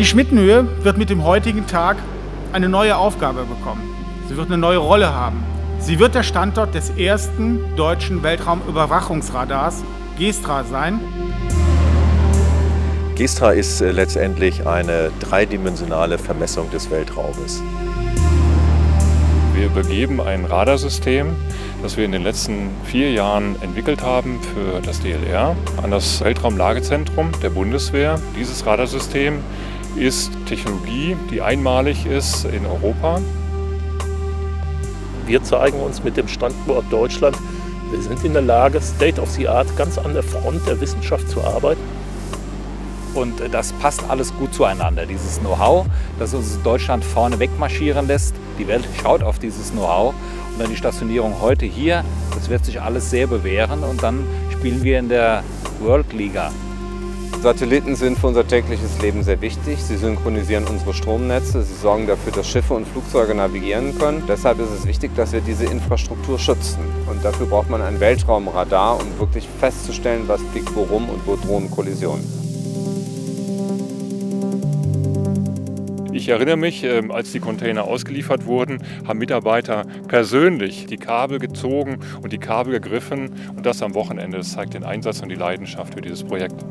Die Schmittenhöhe wird mit dem heutigen Tag eine neue Aufgabe bekommen. Sie wird eine neue Rolle haben. Sie wird der Standort des ersten deutschen Weltraumüberwachungsradars GESTRA sein. GESTRA ist äh, letztendlich eine dreidimensionale Vermessung des Weltraumes. Wir übergeben ein Radarsystem, das wir in den letzten vier Jahren entwickelt haben für das DLR, an das Weltraumlagezentrum der Bundeswehr. Dieses Radarsystem ist Technologie, die einmalig ist in Europa. Wir zeigen uns mit dem Standort Deutschland, wir sind in der Lage, State of the Art ganz an der Front der Wissenschaft zu arbeiten. Und das passt alles gut zueinander. Dieses Know-how, das uns Deutschland vorne wegmarschieren lässt. Die Welt schaut auf dieses Know-how. Und dann die Stationierung heute hier, das wird sich alles sehr bewähren. Und dann spielen wir in der World Liga. Satelliten sind für unser tägliches Leben sehr wichtig. Sie synchronisieren unsere Stromnetze, sie sorgen dafür, dass Schiffe und Flugzeuge navigieren können. Deshalb ist es wichtig, dass wir diese Infrastruktur schützen. Und dafür braucht man ein Weltraumradar, um wirklich festzustellen, was fliegt worum und wo drohen Kollisionen. Ich erinnere mich, ähm, als die Container ausgeliefert wurden, haben Mitarbeiter persönlich die Kabel gezogen und die Kabel gegriffen und das am Wochenende. Das zeigt den Einsatz und die Leidenschaft für dieses Projekt.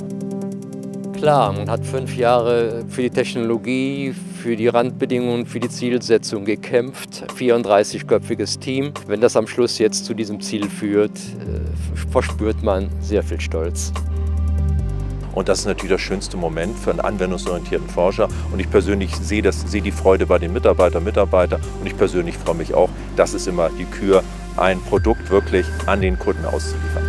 Klar, man hat fünf Jahre für die Technologie, für die Randbedingungen, für die Zielsetzung gekämpft. 34-köpfiges Team. Wenn das am Schluss jetzt zu diesem Ziel führt, äh, verspürt man sehr viel Stolz. Und das ist natürlich der schönste Moment für einen anwendungsorientierten Forscher. Und ich persönlich sehe, das, sehe die Freude bei den Mitarbeitern, Mitarbeiter. Und ich persönlich freue mich auch, das ist immer die Kür, ein Produkt wirklich an den Kunden auszuliefern.